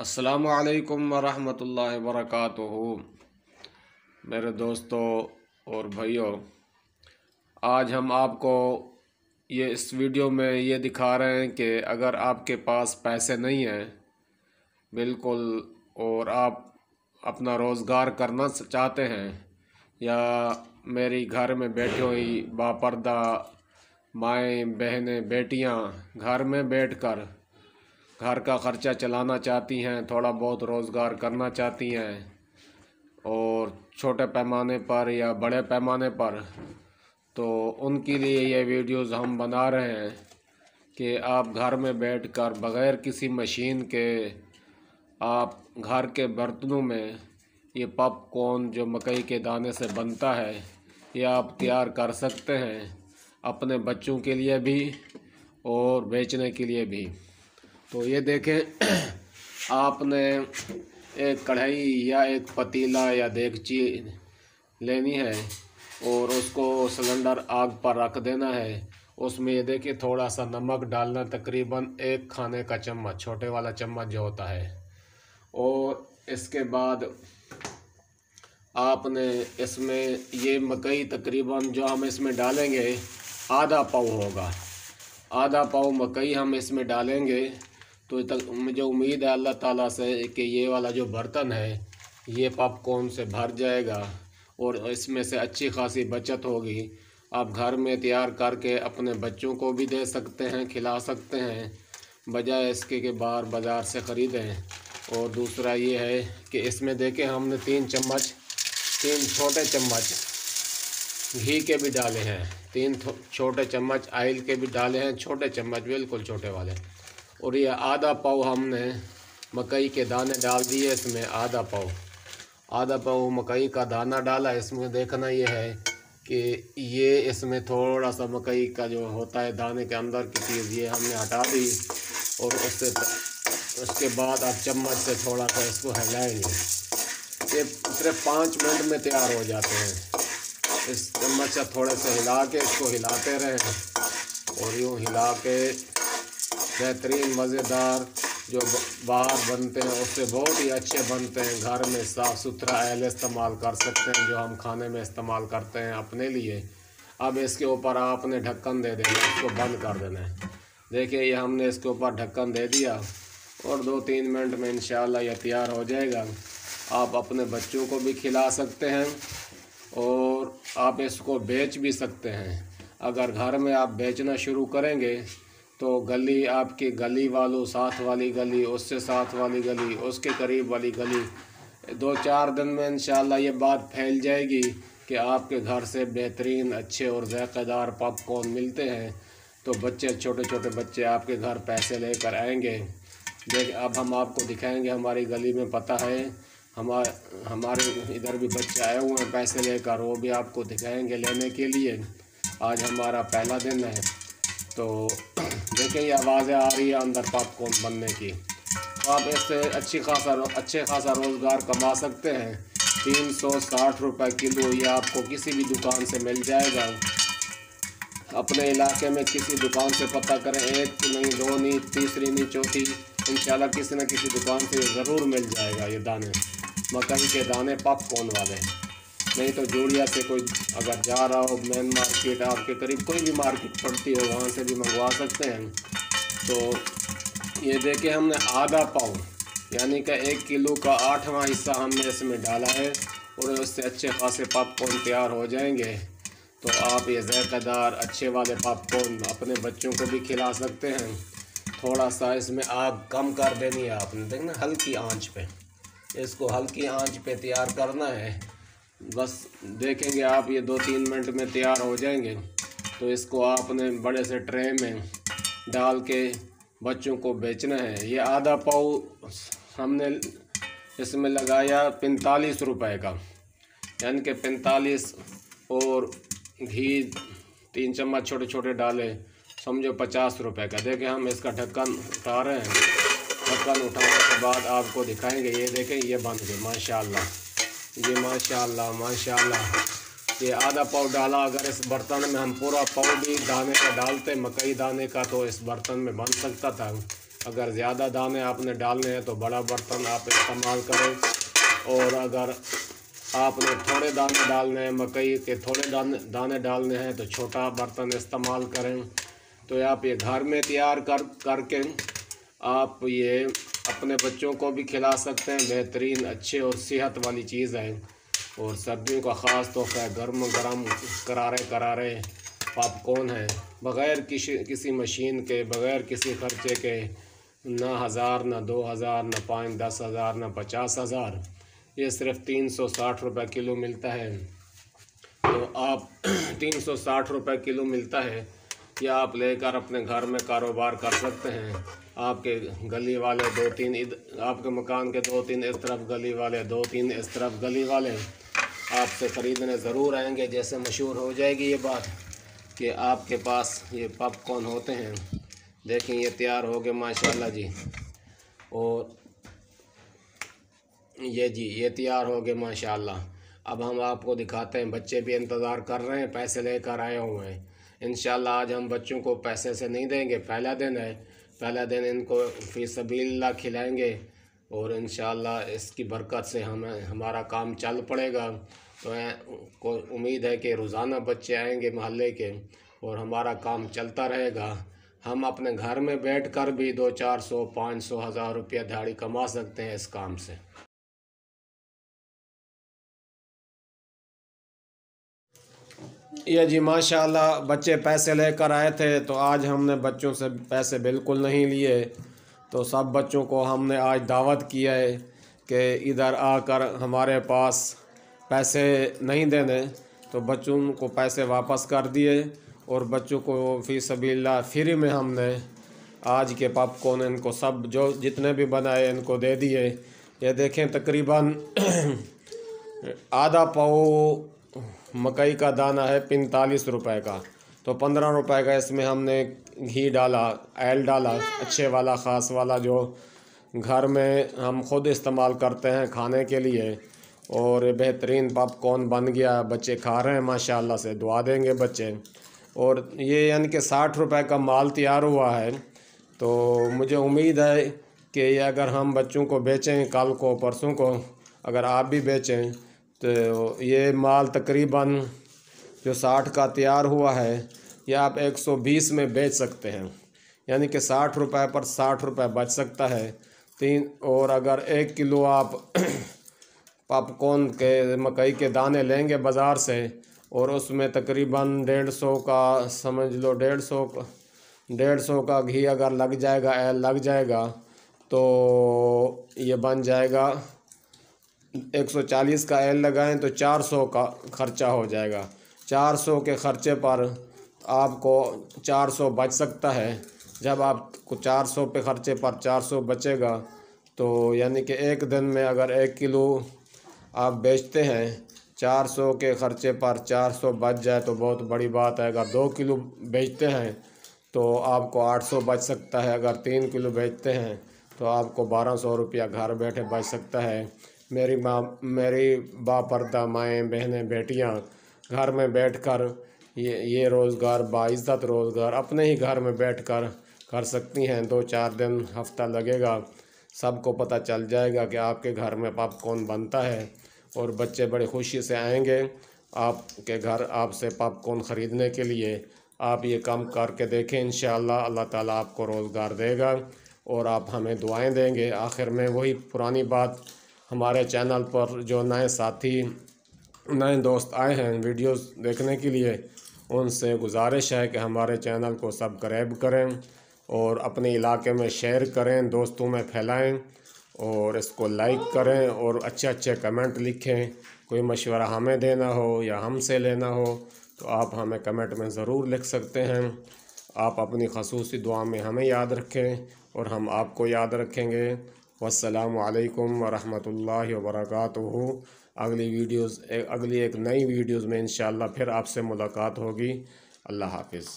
असलकम वरहमतुल्लाहि वरकातुहू मेरे दोस्तों और भाइयों, आज हम आपको ये इस वीडियो में ये दिखा रहे हैं कि अगर आपके पास पैसे नहीं हैं, बिल्कुल, और आप अपना रोज़गार करना चाहते हैं, या मेरी घर में बैठी हुई बापर्दा, माएँ, बहनें, बेटियाँ घर में बैठकर घर का ख़र्चा चलाना चाहती हैं, थोड़ा बहुत रोज़गार करना चाहती हैं और छोटे पैमाने पर या बड़े पैमाने पर तो उनके लिए ये वीडियोस हम बना रहे हैं कि आप घर में बैठकर बग़ैर किसी मशीन के, आप घर के बर्तनों में ये पॉपकॉर्न जो मकई के दाने से बनता है, ये आप तैयार कर सकते हैं अपने बच्चों के लिए भी और बेचने के लिए भी। तो ये देखें, आपने एक कढ़ाई या एक पतीला या देगची लेनी है और उसको सिलेंडर आग पर रख देना है। उसमें ये देखिए थोड़ा सा नमक डालना तकरीबन एक खाने का चम्मच, छोटे वाला चम्मच जो होता है। और इसके बाद आपने इसमें ये मकई तकरीबन जो हम इसमें डालेंगे, आधा पाव होगा। आधा पाव मकई हम इसमें डालेंगे। तो तक मुझे उम्मीद है, अल्लाह ताला से कि ये वाला जो बर्तन है, ये पॉपकॉर्न से भर जाएगा और इसमें से अच्छी खासी बचत होगी। आप घर में तैयार करके अपने बच्चों को भी दे सकते हैं, खिला सकते हैं, बजाय इसके के बाहर बाज़ार से ख़रीदें। और दूसरा ये है कि इसमें देखें, हमने तीन चम्मच, तीन छोटे चम्मच घी के भी डाले हैं। तीन छोटे चम्मच आयल के भी डाले हैं, छोटे चम्मच बिल्कुल छोटे वाले। और ये आधा पाव हमने मकई के दाने डाल दिए, इसमें आधा पाव। आधा पाव मकई का दाना डाला, इसमें देखना ये है कि ये इसमें थोड़ा सा मकई का जो होता है दाने के अंदर की चीज़, ये हमने हटा दी और उससे उसके बाद आप चम्मच से थोड़ा सा इसको हिलाएँगे। ये सिर्फ़ पाँच मिनट में तैयार हो जाते हैं। इस चम्मच से थोड़े से हिला के इसको हिलाते रहें और यूँ हिला के बेहतरीन, मज़ेदार जो बाहर बनते हैं, उससे बहुत ही अच्छे बनते हैं। घर में साफ़ सुथरा एल इस्तेमाल कर सकते हैं, जो हम खाने में इस्तेमाल करते हैं अपने लिए। अब इसके ऊपर आपने ढक्कन दे देना, इसको बंद कर देना है। देखिए, ये हमने इसके ऊपर ढक्कन दे दिया और दो तीन मिनट में इन यह तैयार हो जाएगा। आप अपने बच्चों को भी खिला सकते हैं और आप इसको बेच भी सकते हैं। अगर घर में आप बेचना शुरू करेंगे तो गली आपकी गली वालों, साथ वाली गली, उससे साथ वाली गली, उसके करीब वाली गली। दो चार दिन में इन ये बात फैल जाएगी कि आपके घर से बेहतरीन, अच्छे और ज़ायक़ेदार पॉपकॉर्न मिलते हैं। तो बच्चे छोटे छोटे बच्चे आपके घर पैसे लेकर आएँगे। देख, अब हम आपको दिखाएँगे, हमारी गली में पता है हमारे हमारे इधर भी बच्चे आए हुए हैं पैसे लेकर, वो भी आपको दिखाएँगे लेने के लिए। आज हमारा पहला दिन है तो देखें ये आवाज़ें आ रही है अंदर पॉपकॉर्न बनने की। तो आप इससे अच्छी खासा अच्छे खासा रोज़गार कमा सकते हैं। तीन सौ साठ रुपये किलो ये आपको किसी भी दुकान से मिल जाएगा। अपने इलाके में किसी दुकान से पता करें, एक नहीं, दो नहीं, तीसरी नहीं, चौथी इन किसी न किसी दुकान से ज़रूर मिल जाएगा ये दाने मकई के दाने पॉपकॉर्न वाले। नहीं तो जोड़िया से कोई अगर जा रहा हो मेन मार्केट आपके करीब, कोई भी मार्केट पड़ती हो, वहाँ से भी मंगवा सकते हैं। तो ये देखे हमने आधा पाव, यानी कि एक किलो का आठवां हिस्सा हमने इसमें डाला है और उससे अच्छे खासे पॉपकॉर्न तैयार हो जाएँगे। तो आप ये ज़ायक़ेदार अच्छे वाले पॉपकॉर्न अपने बच्चों को भी खिला सकते हैं। थोड़ा सा इसमें आग कम कर देनी है आपने, देखना हल्की आँच पे। इसको हल्की आँच पे तैयार करना है। बस देखेंगे आप ये दो तीन मिनट में तैयार हो जाएँगे। तो इसको आपने बड़े से ट्रे में डाल के बच्चों को बेचना है। ये आधा पाव हमने इसमें लगाया पैंतालीस रुपए का। यानी कि पैंतालीस और घी तीन चम्मच छोटे छोटे डाले, समझो पचास रुपए का। देखें हम इसका ढक्कन उठा रहे हैं। ढक्कन उठाने के बाद आपको दिखाएँगे। ये देखें, ये बंद गए, माशाल्लाह। ये माशाल्लाह माशाल्लाह। ये आधा पाव डाला, अगर इस बर्तन में हम पूरा पाव भी दाने का डालते, मकई दाने का तो इस बर्तन में बन सकता था। अगर ज़्यादा दाने आपने डालने हैं तो बड़ा बर्तन आप इस्तेमाल करें। और अगर आपने थोड़े दाने डालने हैं, मकई के थोड़े दाने दाने डालने हैं तो छोटा बर्तन इस्तेमाल करें। तो आप ये घर में तैयार कर, करके आप ये अपने बच्चों को भी खिला सकते हैं, बेहतरीन, अच्छे और सेहत वाली चीज़ है। और सर्दियों का ख़ास तोहफा गर्म गर्म करारे करारे पॉपकॉर्न है। बग़ैर किसी किसी मशीन के, बग़ैर किसी ख़र्चे के, ना हज़ार, ना दो हज़ार, ना पाँच, दस हज़ार, ना पचास हज़ार, ये सिर्फ़ तीन सौ साठ रुपये किलो मिलता है। तो आप तीन सौ साठ रुपये किलो मिलता है, या आप लेकर अपने घर में कारोबार कर सकते हैं। आपके गली वाले दो तीन इधर आपके मकान के दो तीन इस तरफ़ गली वाले, दो तीन इस तरफ़ गली वाले आपसे ख़रीदने ज़रूर आएँगे। जैसे मशहूर हो जाएगी ये बात कि आपके पास ये पॉपकॉर्न होते हैं। देखें, ये तैयार हो गए, माशाल्लाह जी। और ये जी, ये तैयार हो गए, माशाल्लाह। अब हम आपको दिखाते हैं, बच्चे भी इंतज़ार कर रहे हैं, पैसे लेकर आए हुए हैं। इन आज हम बच्चों को पैसे से नहीं देंगे पहला दिन है। पहला दिन इनको फ़ी सबील्ला खिलाएँगे और इन इसकी बरकत से हमें, हमारा काम चल पड़ेगा। तो को उम्मीद है कि रोज़ाना बच्चे आएँगे महल्ले के और हमारा काम चलता रहेगा। हम अपने घर में बैठ कर भी दो चार सौ, पाँच सौ, हज़ार रुपया दिहाड़ी कमा सकते हैं इस काम से। ये जी, माशाल्लाह, बच्चे पैसे लेकर आए थे तो आज हमने बच्चों से पैसे बिल्कुल नहीं लिए। तो सब बच्चों को हमने आज दावत किया है कि इधर आकर हमारे पास पैसे नहीं देने तो बच्चों को पैसे वापस कर दिए और बच्चों को फ़ी सबील्ला फ्री में हमने आज के पॉपकॉर्न इनको सब जो जितने भी बनाए इनको दे दिए। ये देखें, तकरीबन आधा पाव मकई का दाना है पैंतालीस रुपए का। तो पंद्रह रुपए का इसमें हमने घी डाला, एल डाला, अच्छे वाला, ख़ास वाला जो घर में हम खुद इस्तेमाल करते हैं खाने के लिए। और बेहतरीन पॉपकॉर्न बन गया, बच्चे खा रहे हैं, माशाल्लाह से दुआ देंगे बच्चे। और ये यानी कि साठ रुपए का माल तैयार हुआ है। तो मुझे उम्मीद है कि अगर हम बच्चों को बेचें, कल को, परसों को, अगर आप भी बेचें तो ये माल तकरीबन जो साठ का तैयार हुआ है, ये आप एक सौ बीस में बेच सकते हैं। यानी कि साठ रुपए पर साठ रुपए बच सकता है। तीन, और अगर एक किलो आप पॉपकॉर्न के, मकई के दाने लेंगे बाज़ार से, और उसमें तकरीबन डेढ़ सौ का, समझ लो डेढ़ सौ का, डेढ़ सौ का घी अगर लग जाएगा लग जाएगा तो ये बन जाएगा एक सौ चालीस का एल लगाएँ तो चार सौ का ख़र्चा हो जाएगा। चार सौ के ख़र्चे पर आपको चार सौ बच सकता है। जब आपको चार सौ पे ख़र्चे पर चार सौ बचेगा तो यानी कि एक दिन में अगर एक किलो आप बेचते हैं, चार सौ के ख़र्चे पर चार सौ बच जाए तो बहुत बड़ी बात है। अगर दो किलो बेचते हैं तो आपको आठ सौ बच सकता है। अगर तीन किलो बेचते हैं तो आपको बारह सौ रुपया घर बैठे बच सकता है। मेरी माँ, मेरी बापर्दा माएँ, बहनें, बेटियाँ, घर में बैठकर ये ये रोज़गार, बाइज़्ज़त रोज़गार अपने ही घर में बैठकर कर कर सकती हैं। दो चार दिन, हफ़्ता लगेगा, सबको पता चल जाएगा कि आपके घर में पॉपकॉर्न बनता है और बच्चे बड़े खुशी से आएँगे। आपके घर आपसे पॉपकॉर्न ख़रीदने के लिए? आप ये काम करके देखें इन अल्लाह ताला आपको रोज़गार देगा और आप हमें दुआएँ देंगे। आखिर में वही पुरानी बात हमारे चैनल पर जो नए साथी, नए दोस्त आए हैं वीडियोस देखने के लिए, उनसे गुजारिश है कि हमारे चैनल को सब्सक्राइब करें और अपने इलाके में शेयर करें, दोस्तों में फैलाएँ और इसको लाइक करें और अच्छे अच्छे कमेंट लिखें। कोई मशवरा हमें देना हो या हमसे लेना हो तो आप हमें कमेंट में ज़रूर लिख सकते हैं। आप अपनी खसूस दुआ में हमें याद रखें और हम आपको याद रखेंगे। वालकम वरम् वर्क अगली वीडियोस अगली एक नई वीडियोस में इन फिर आपसे मुलाकात होगी। अल्लाह हाफिज़।